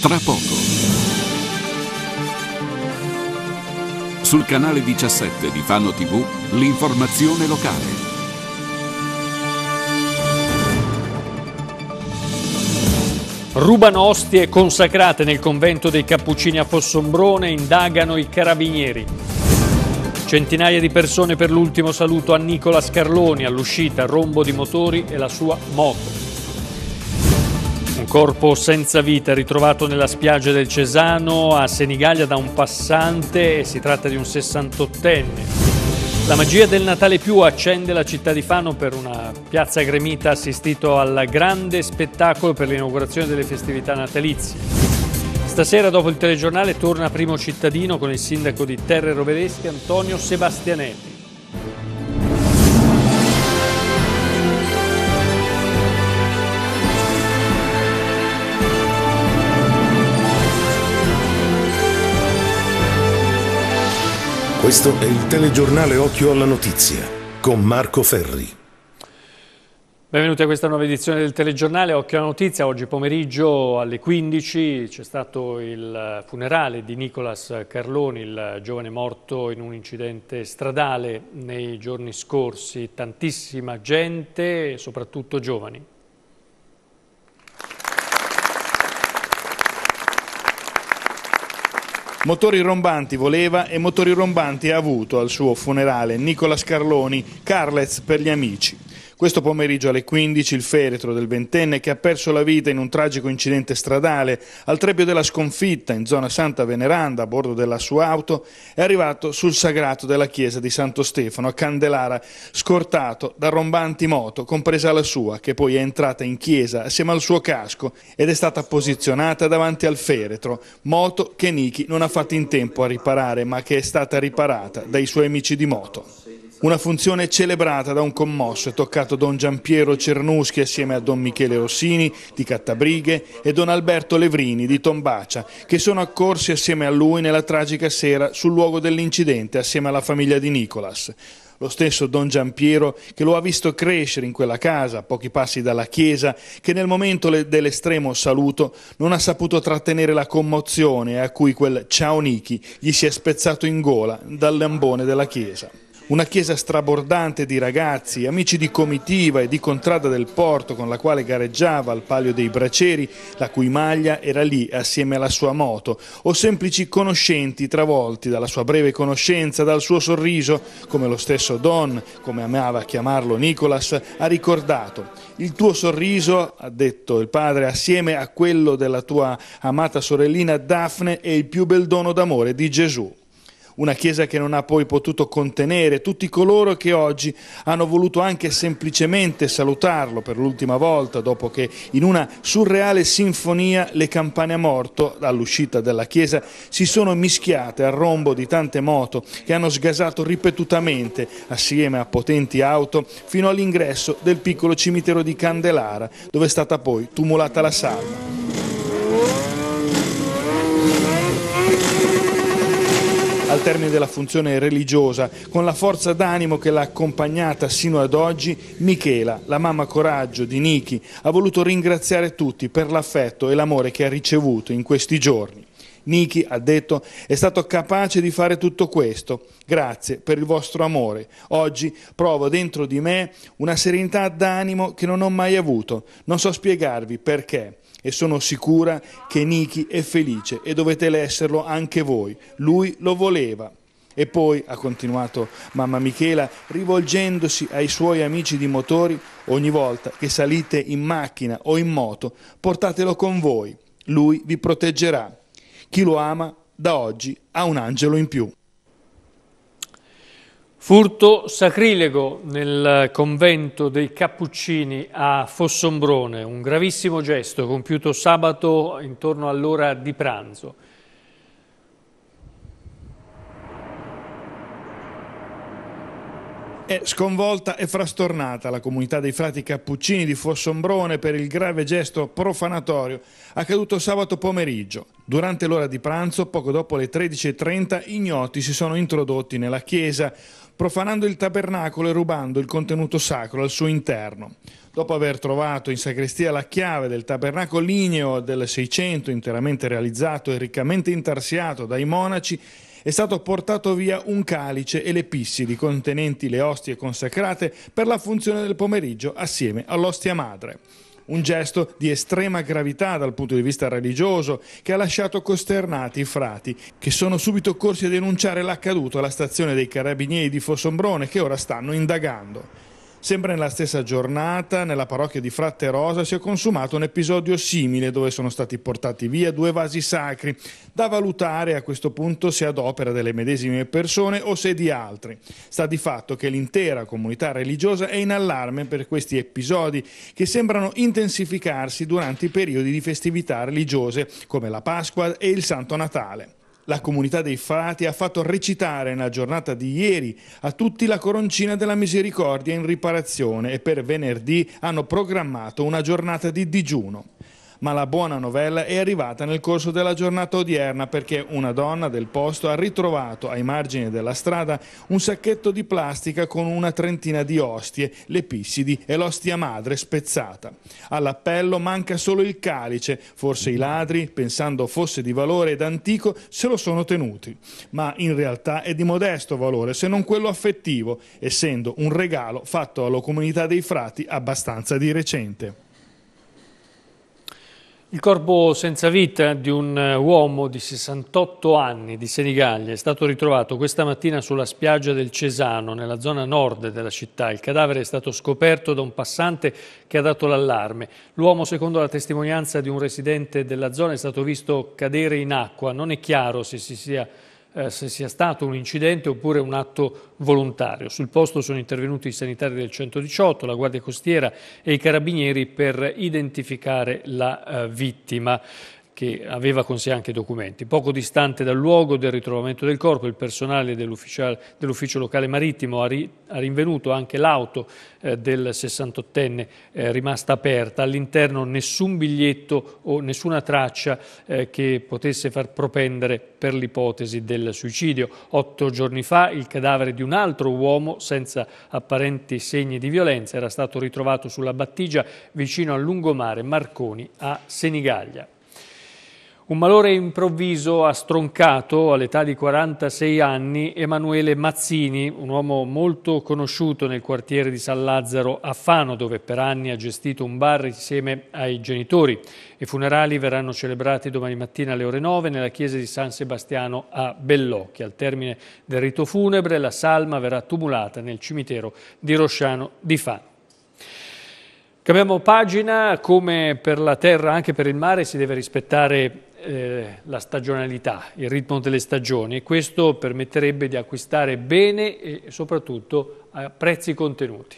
tra poco. Sul canale 17 di Fano TV, l'informazione locale. Rubano ostie consacrate nel convento dei Cappuccini a Fossombrone, indagano i carabinieri. Centinaia di persone per l'ultimo saluto a Nicola Scarloni all'uscita, rombo di motori e la sua moto. Un corpo senza vita ritrovato nella spiaggia del Cesano a Senigallia da un passante si tratta di un 68enne. La magia del Natale più accende la città di Fano per una piazza gremita assistito al grande spettacolo per l'inaugurazione delle festività natalizie. Stasera dopo il telegiornale torna primo cittadino con il sindaco di Terre Roveresche Antonio Sebastianetti. Questo è il telegiornale Occhio alla Notizia con Marco Ferri. Benvenuti a questa nuova edizione del telegiornale Occhio alla Notizia. Oggi pomeriggio alle 15 c'è stato il funerale di Nicolas Carloni, il giovane morto in un incidente stradale nei giorni scorsi. Tantissima gente, soprattutto giovani. Motori rombanti voleva e motori rombanti ha avuto al suo funerale Nicola Scarloni, Carlez per gli amici. Questo pomeriggio alle 15 il feretro del ventenne che ha perso la vita in un tragico incidente stradale al treppio della sconfitta in zona Santa Veneranda a bordo della sua auto è arrivato sul sagrato della chiesa di Santo Stefano a Candelara scortato da rombanti moto compresa la sua che poi è entrata in chiesa assieme al suo casco ed è stata posizionata davanti al feretro moto che Niki non ha fatto in tempo a riparare ma che è stata riparata dai suoi amici di moto. Una funzione celebrata da un commosso e toccato Don Giampiero Cernuschi assieme a Don Michele Rossini di Cattabrighe e Don Alberto Levrini di Tombacia, che sono accorsi assieme a lui nella tragica sera sul luogo dell'incidente assieme alla famiglia di Nicolas. Lo stesso Don Giampiero che lo ha visto crescere in quella casa, a pochi passi dalla chiesa, che nel momento dell'estremo saluto non ha saputo trattenere la commozione a cui quel ciao Nichi gli si è spezzato in gola dal lambone della chiesa. Una chiesa strabordante di ragazzi, amici di comitiva e di contrada del porto con la quale gareggiava al palio dei braceri, la cui maglia era lì assieme alla sua moto, o semplici conoscenti travolti dalla sua breve conoscenza, dal suo sorriso, come lo stesso Don, come amava chiamarlo Nicolas, ha ricordato. Il tuo sorriso, ha detto il padre, assieme a quello della tua amata sorellina Daphne, è il più bel dono d'amore di Gesù una Chiesa che non ha poi potuto contenere tutti coloro che oggi hanno voluto anche semplicemente salutarlo per l'ultima volta dopo che in una surreale sinfonia le campane a morto all'uscita della Chiesa si sono mischiate al rombo di tante moto che hanno sgasato ripetutamente assieme a potenti auto fino all'ingresso del piccolo cimitero di Candelara dove è stata poi tumulata la salma. Al termine della funzione religiosa, con la forza d'animo che l'ha accompagnata sino ad oggi, Michela, la mamma coraggio di Niki, ha voluto ringraziare tutti per l'affetto e l'amore che ha ricevuto in questi giorni. Niki, ha detto, è stato capace di fare tutto questo. Grazie per il vostro amore. Oggi provo dentro di me una serenità d'animo che non ho mai avuto. Non so spiegarvi perché e sono sicura che Niki è felice e dovete esserlo anche voi. Lui lo voleva. E poi, ha continuato mamma Michela, rivolgendosi ai suoi amici di motori, ogni volta che salite in macchina o in moto, portatelo con voi. Lui vi proteggerà. Chi lo ama, da oggi ha un angelo in più. Furto sacrilego nel convento dei Cappuccini a Fossombrone, un gravissimo gesto compiuto sabato intorno all'ora di pranzo. È sconvolta e frastornata la comunità dei frati cappuccini di Fossombrone per il grave gesto profanatorio accaduto sabato pomeriggio. Durante l'ora di pranzo, poco dopo le 13.30, ignoti si sono introdotti nella chiesa, profanando il tabernacolo e rubando il contenuto sacro al suo interno. Dopo aver trovato in sacrestia la chiave del tabernacolo ligneo del 600 interamente realizzato e riccamente intarsiato dai monaci, è stato portato via un calice e le pissidi contenenti le ostie consacrate per la funzione del pomeriggio assieme all'ostia madre. Un gesto di estrema gravità dal punto di vista religioso che ha lasciato costernati i frati che sono subito corsi a denunciare l'accaduto alla stazione dei carabinieri di Fossombrone che ora stanno indagando. Sempre nella stessa giornata, nella parrocchia di Fratte Rosa, si è consumato un episodio simile dove sono stati portati via due vasi sacri, da valutare a questo punto se ad opera delle medesime persone o se di altri. Sta di fatto che l'intera comunità religiosa è in allarme per questi episodi che sembrano intensificarsi durante i periodi di festività religiose come la Pasqua e il Santo Natale. La comunità dei frati ha fatto recitare nella giornata di ieri a tutti la coroncina della misericordia in riparazione e per venerdì hanno programmato una giornata di digiuno ma la buona novella è arrivata nel corso della giornata odierna perché una donna del posto ha ritrovato ai margini della strada un sacchetto di plastica con una trentina di ostie, le pissidi e l'ostia madre spezzata. All'appello manca solo il calice, forse i ladri, pensando fosse di valore ed antico, se lo sono tenuti, ma in realtà è di modesto valore, se non quello affettivo, essendo un regalo fatto alla comunità dei frati abbastanza di recente. Il corpo senza vita di un eh, uomo di 68 anni di Senigallia è stato ritrovato questa mattina sulla spiaggia del Cesano, nella zona nord della città. Il cadavere è stato scoperto da un passante che ha dato l'allarme. L'uomo, secondo la testimonianza di un residente della zona, è stato visto cadere in acqua. Non è chiaro se si sia eh, se sia stato un incidente oppure un atto volontario. Sul posto sono intervenuti i sanitari del 118, la Guardia Costiera e i Carabinieri per identificare la eh, vittima che aveva con sé anche documenti. Poco distante dal luogo del ritrovamento del corpo, il personale dell'ufficio, locale marittimo ha, ri, ha, rinvenuto anche l'auto eh, del 68enne eh, rimasta aperta, all'interno nessun biglietto o nessuna traccia eh, che potesse far propendere per l'ipotesi del suicidio. Otto giorni fa il cadavere di un altro uomo senza apparenti segni di violenza era stato ritrovato sulla battigia vicino al lungomare Marconi a Senigallia. Un malore improvviso ha stroncato all'età di 46 anni Emanuele Mazzini, un uomo molto conosciuto nel quartiere di San Lazzaro a Fano, dove per anni ha gestito un bar insieme ai genitori. I funerali verranno celebrati domani mattina alle ore 9 nella chiesa di San Sebastiano a Bellocchi. Al termine del rito funebre la salma verrà tumulata nel cimitero di Rosciano di Fano. Cambiamo pagina, come per la terra anche per il mare si deve rispettare eh, la stagionalità, il ritmo delle stagioni e questo permetterebbe di acquistare bene e soprattutto a prezzi contenuti.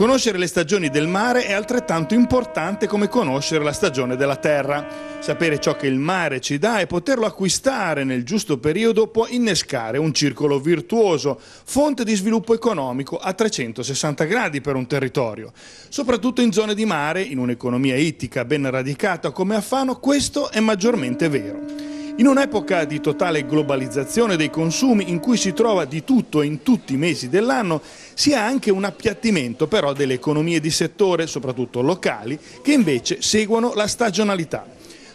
Conoscere le stagioni del mare è altrettanto importante come conoscere la stagione della terra. Sapere ciò che il mare ci dà e poterlo acquistare nel giusto periodo può innescare un circolo virtuoso, fonte di sviluppo economico a 360 gradi per un territorio. Soprattutto in zone di mare, in un'economia ittica ben radicata come a Fano, questo è maggiormente vero. In un'epoca di totale globalizzazione dei consumi in cui si trova di tutto in tutti i mesi dell'anno, si ha anche un appiattimento però delle economie di settore, soprattutto locali, che invece seguono la stagionalità.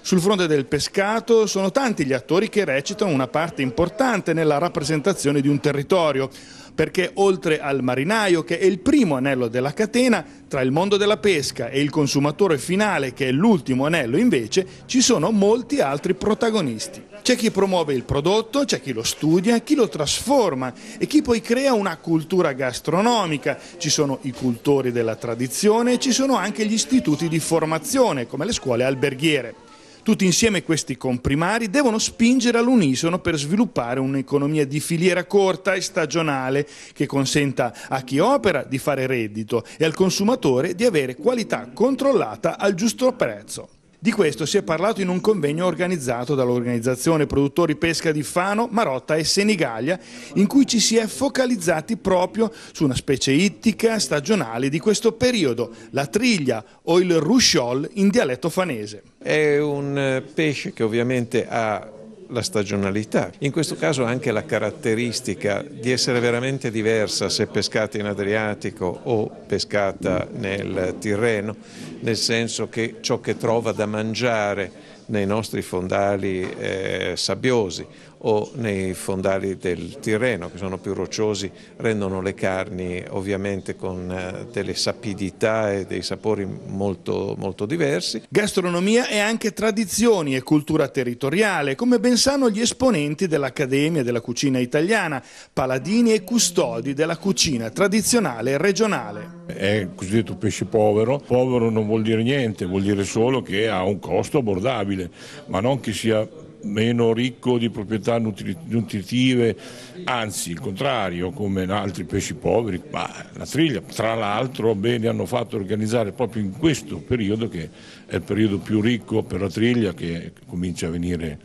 Sul fronte del pescato sono tanti gli attori che recitano una parte importante nella rappresentazione di un territorio perché oltre al marinaio, che è il primo anello della catena, tra il mondo della pesca e il consumatore finale, che è l'ultimo anello invece, ci sono molti altri protagonisti. C'è chi promuove il prodotto, c'è chi lo studia, chi lo trasforma e chi poi crea una cultura gastronomica. Ci sono i cultori della tradizione e ci sono anche gli istituti di formazione, come le scuole alberghiere. Tutti insieme questi comprimari devono spingere all'unisono per sviluppare un'economia di filiera corta e stagionale che consenta a chi opera di fare reddito e al consumatore di avere qualità controllata al giusto prezzo. Di questo si è parlato in un convegno organizzato dall'organizzazione Produttori Pesca di Fano, Marotta e Senigallia, in cui ci si è focalizzati proprio su una specie ittica stagionale di questo periodo, la triglia o il rusciol in dialetto fanese. È un eh, pesce che ovviamente ha la stagionalità. In questo caso anche la caratteristica di essere veramente diversa se pescata in Adriatico o pescata nel Tirreno, nel senso che ciò che trova da mangiare nei nostri fondali eh, sabbiosi o nei fondali del Tirreno che sono più rocciosi rendono le carni ovviamente con eh, delle sapidità e dei sapori molto, molto diversi. Gastronomia e anche tradizioni e cultura territoriale come ben sanno gli esponenti dell'Accademia della Cucina Italiana, paladini e custodi della cucina tradizionale regionale. È il cosiddetto pesce povero, povero non vuol dire niente, vuol dire solo che ha un costo abbordabile, ma non che sia meno ricco di proprietà nutritive, anzi il contrario, come in altri pesci poveri. Ma la triglia, tra l'altro, bene hanno fatto organizzare proprio in questo periodo, che è il periodo più ricco per la triglia, che comincia a venire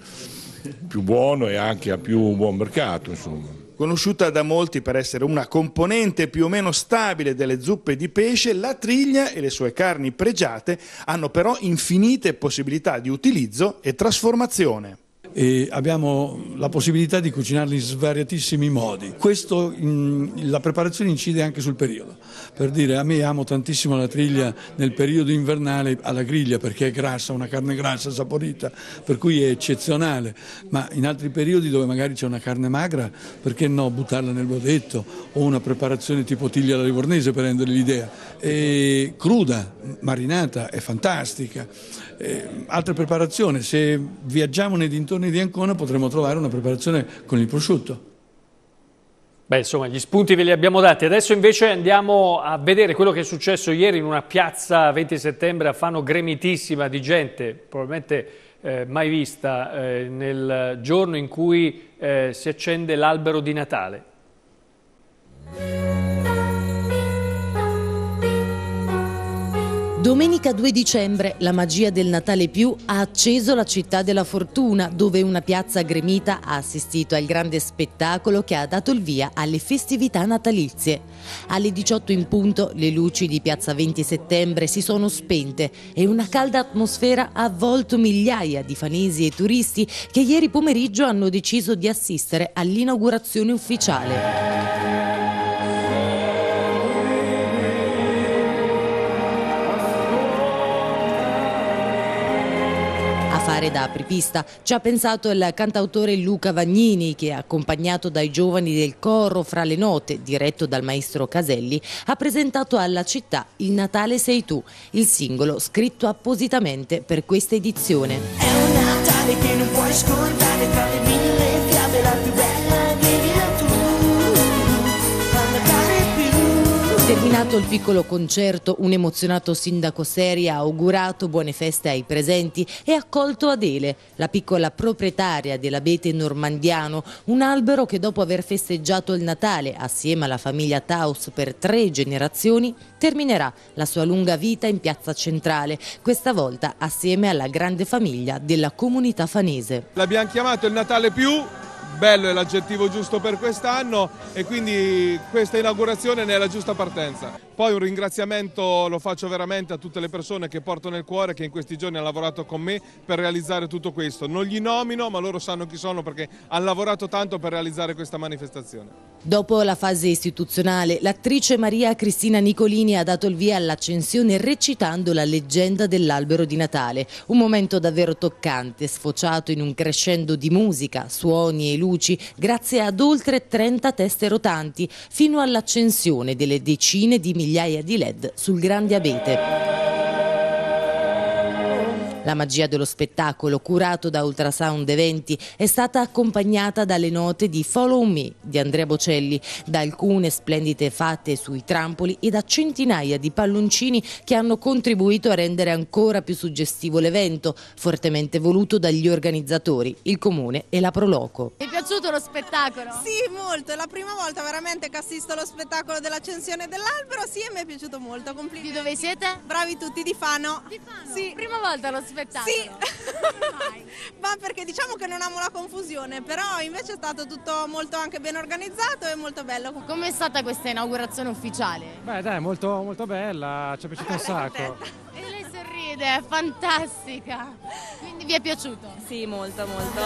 più buono e anche a più buon mercato. Insomma. Conosciuta da molti per essere una componente più o meno stabile delle zuppe di pesce, la triglia e le sue carni pregiate hanno però infinite possibilità di utilizzo e trasformazione e abbiamo la possibilità di cucinarli in svariatissimi modi. Questo, la preparazione incide anche sul periodo. Per dire, a me amo tantissimo la triglia nel periodo invernale alla griglia perché è grassa, una carne grassa, saporita, per cui è eccezionale, ma in altri periodi dove magari c'è una carne magra, perché no buttarla nel bodetto o una preparazione tipo tiglia alla livornese per rendere l'idea. E cruda, marinata, è fantastica. E altre preparazioni, se viaggiamo nei dintorni dintorni di Ancona potremo trovare una preparazione con il prosciutto. Beh, insomma, gli spunti ve li abbiamo dati. Adesso invece andiamo a vedere quello che è successo ieri in una piazza 20 settembre a Fano gremitissima di gente, probabilmente eh, mai vista, eh, nel giorno in cui eh, si accende l'albero di Natale. Domenica 2 dicembre la magia del Natale Più ha acceso la città della fortuna dove una piazza gremita ha assistito al grande spettacolo che ha dato il via alle festività natalizie. Alle 18 in punto le luci di piazza 20 settembre si sono spente e una calda atmosfera ha avvolto migliaia di fanesi e turisti che ieri pomeriggio hanno deciso di assistere all'inaugurazione ufficiale. Fare da apripista. Ci ha pensato il cantautore Luca Vagnini che, accompagnato dai giovani del coro Fra le note, diretto dal maestro Caselli, ha presentato alla città Il Natale sei tu, il singolo scritto appositamente per questa edizione. È un Natale che non puoi scordare tra le mille fiabe la più bella Terminato il piccolo concerto, un emozionato sindaco Seri ha augurato buone feste ai presenti e accolto Adele, la piccola proprietaria dell'abete normandiano, un albero che dopo aver festeggiato il Natale assieme alla famiglia Taus per tre generazioni, terminerà la sua lunga vita in piazza centrale, questa volta assieme alla grande famiglia della comunità fanese. L'abbiamo chiamato il Natale più bello è l'aggettivo giusto per quest'anno e quindi questa inaugurazione ne è la giusta partenza. Poi un ringraziamento lo faccio veramente a tutte le persone che porto nel cuore che in questi giorni hanno lavorato con me per realizzare tutto questo. Non gli nomino ma loro sanno chi sono perché hanno lavorato tanto per realizzare questa manifestazione. Dopo la fase istituzionale, l'attrice Maria Cristina Nicolini ha dato il via all'accensione recitando la leggenda dell'albero di Natale. Un momento davvero toccante, sfociato in un crescendo di musica, suoni e luci, grazie ad oltre 30 teste rotanti, fino all'accensione delle decine di migliaia di LED sul grande abete. La magia dello spettacolo, curato da Ultrasound Eventi, è stata accompagnata dalle note di Follow Me di Andrea Bocelli, da alcune splendide fatte sui trampoli e da centinaia di palloncini che hanno contribuito a rendere ancora più suggestivo l'evento, fortemente voluto dagli organizzatori, il Comune e la Proloco. Ti è piaciuto lo spettacolo? Sì, molto. È la prima volta veramente che assisto allo spettacolo dell'accensione dell'albero. Sì, e mi è piaciuto molto. Complimenti. Di dove siete? Bravi tutti, di Fano. Di Fano? Sì. Prima volta lo spettacolo? Sì, ma perché diciamo che non amo la confusione, però invece è stato tutto molto anche ben organizzato e molto bello. Com'è stata questa inaugurazione ufficiale? Beh dai, molto, molto bella, ci è piaciuto un sacco. E lei sorride, è fantastica. Quindi vi è piaciuto? Sì, molto, molto.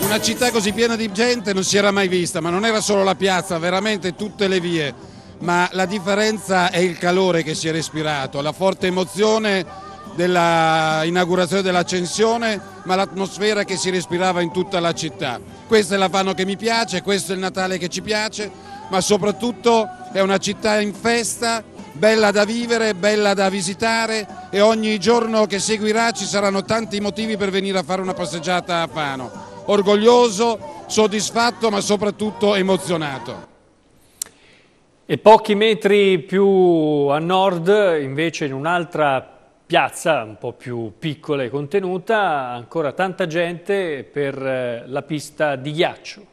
Una città così piena di gente non si era mai vista, ma non era solo la piazza, veramente tutte le vie. Ma la differenza è il calore che si è respirato, la forte emozione dell'inaugurazione dell'accensione, ma l'atmosfera che si respirava in tutta la città. Questa è la Fano che mi piace, questo è il Natale che ci piace, ma soprattutto è una città in festa, bella da vivere, bella da visitare e ogni giorno che seguirà ci saranno tanti motivi per venire a fare una passeggiata a Fano orgoglioso, soddisfatto ma soprattutto emozionato. E pochi metri più a nord, invece in un'altra piazza un po' più piccola e contenuta, ancora tanta gente per eh, la pista di ghiaccio.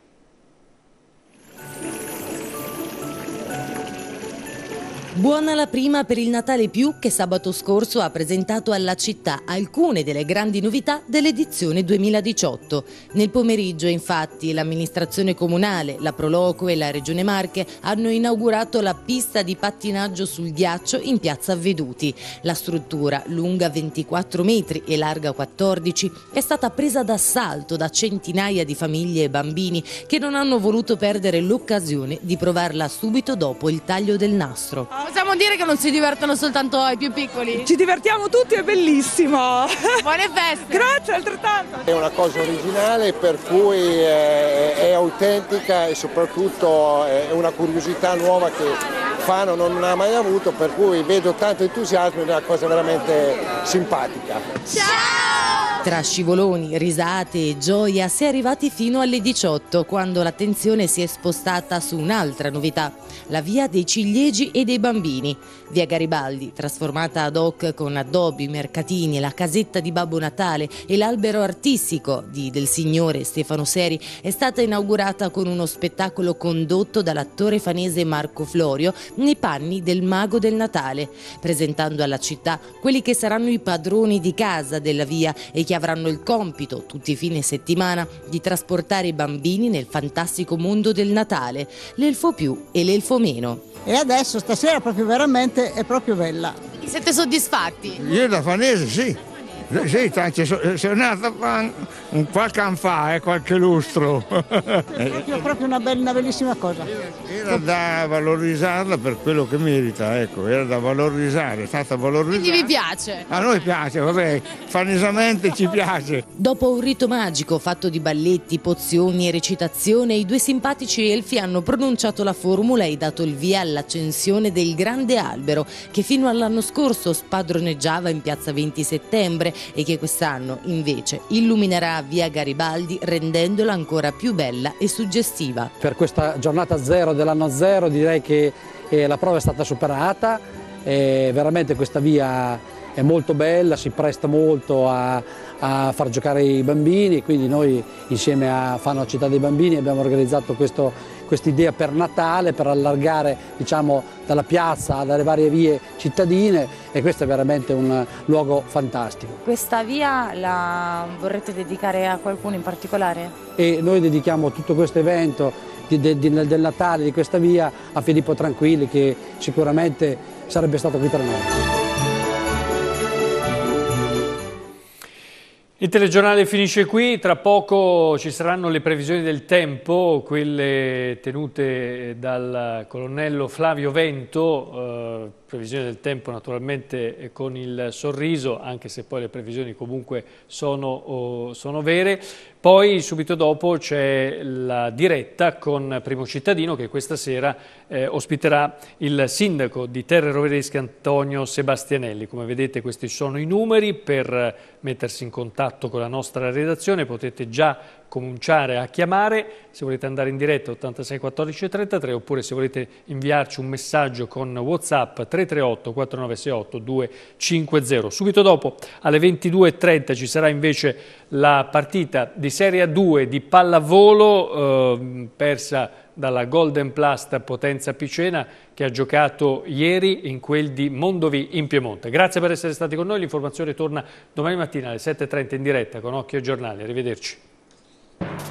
Buona la prima per il Natale Più che sabato scorso ha presentato alla città alcune delle grandi novità dell'edizione 2018. Nel pomeriggio infatti l'amministrazione comunale, la Proloco e la Regione Marche hanno inaugurato la pista di pattinaggio sul ghiaccio in piazza Veduti. La struttura, lunga 24 metri e larga 14, è stata presa d'assalto da centinaia di famiglie e bambini che non hanno voluto perdere l'occasione di provarla subito dopo il taglio del nastro. Possiamo dire che non si divertono soltanto i più piccoli? Ci divertiamo tutti, è bellissimo. Buone feste. Grazie, altrettanto. È una cosa originale per cui è, è autentica e soprattutto è una curiosità nuova che Fano non ha mai avuto, per cui vedo tanto entusiasmo ed è una cosa veramente simpatica. Ciao! Tra scivoloni, risate e gioia si è arrivati fino alle 18 quando l'attenzione si è spostata su un'altra novità, la via dei ciliegi e dei bambini. Via Garibaldi, trasformata ad hoc con addobbi, mercatini, la casetta di Babbo Natale e l'albero artistico di, del signore Stefano Seri, è stata inaugurata con uno spettacolo condotto dall'attore fanese Marco Florio nei panni del mago del Natale, presentando alla città quelli che saranno i padroni di casa della via e che avranno il compito, tutti i fine settimana, di trasportare i bambini nel fantastico mondo del Natale, l'elfo più e l'elfo meno. E adesso stasera proprio veramente è proprio bella. Siete soddisfatti? Io da fanese sì. Sì, tanto so- sono nato qua un qualche anno fa, eh, qualche lustro. Proprio, proprio una, bella- una bellissima cosa. Era da valorizzarla per quello che merita, ecco, era da valorizzare, è stata valorizzata. Quindi vi piace? A noi piace, vabbè, fanesamente ci piace. Dopo un rito magico fatto di balletti, pozioni e recitazione, i due simpatici elfi hanno pronunciato la formula e dato il via all'accensione del grande albero che fino all'anno scorso spadroneggiava in piazza 20 settembre e che quest'anno invece illuminerà via Garibaldi rendendola ancora più bella e suggestiva. Per questa giornata zero dell'anno zero direi che eh, la prova è stata superata, eh, veramente questa via è molto bella, si presta molto a, a far giocare i bambini, quindi noi insieme a Fano Città dei Bambini abbiamo organizzato questa idea per Natale, per allargare diciamo, dalla piazza dalle varie vie cittadine e questo è veramente un luogo fantastico. Questa via la vorrete dedicare a qualcuno in particolare? E noi dedichiamo tutto questo evento di, di, del Natale di questa via a Filippo Tranquilli che sicuramente sarebbe stato qui tra noi. Il telegiornale finisce qui, tra poco ci saranno le previsioni del tempo, quelle tenute dal colonnello Flavio Vento, eh, previsioni del tempo naturalmente con il sorriso, anche se poi le previsioni comunque sono, oh, sono vere. Poi subito dopo c'è la diretta con Primo Cittadino che questa sera eh, ospiterà il sindaco di Terre Roveresche Antonio Sebastianelli. Come vedete questi sono i numeri per mettersi in contatto con la nostra redazione, potete già cominciare a chiamare se volete andare in diretta 86 14 33 oppure se volete inviarci un messaggio con Whatsapp 338 4968 250. Subito dopo alle 22.30 ci sarà invece la partita di Serie A2 di pallavolo eh, persa dalla Golden Plast Potenza Picena che ha giocato ieri in quel di Mondovi in Piemonte. Grazie per essere stati con noi, l'informazione torna domani mattina alle 7.30 in diretta con Occhio ai Giornali. Arrivederci. Thank you